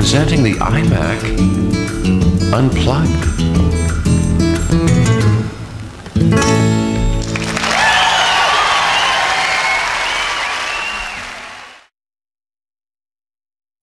presenting the iMac Unplugged.